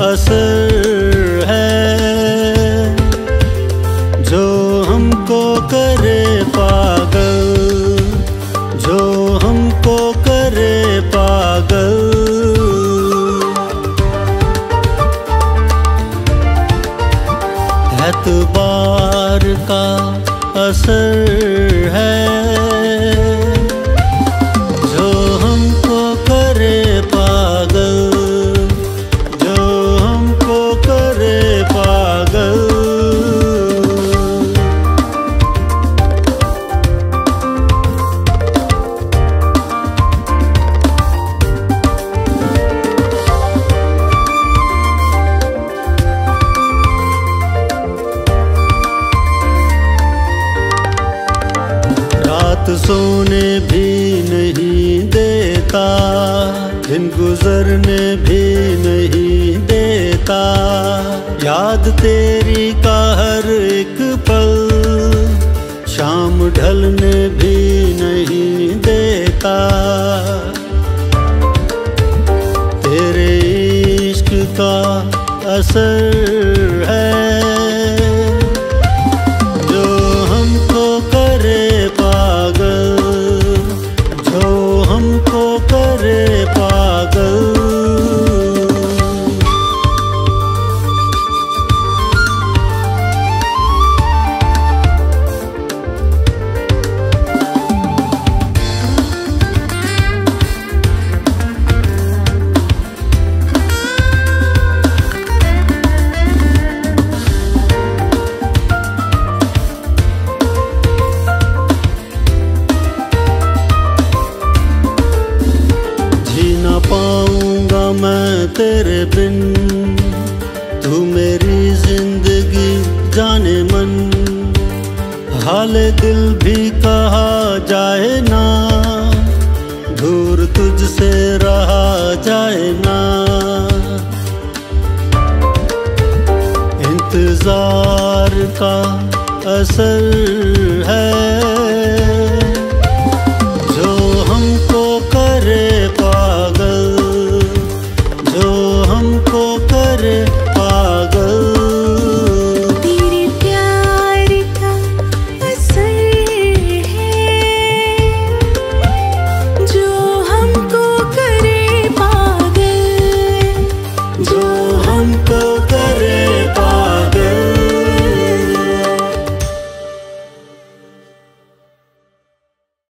असर है। जो हमको करे पागल जो हमको करे पागल। एतबार का असर है। सोने भी नहीं देता, दिन गुजरने भी नहीं देता। याद तेरी का हर एक पल, शाम ढलने भी नहीं देता। तेरे इश्क का असर तेरे बिन, तू मेरी ज़िंदगी जाने मन। हाल दिल भी कहा जाए ना, दूर तुझसे रहा जाए ना। इंतज़ार का असर है।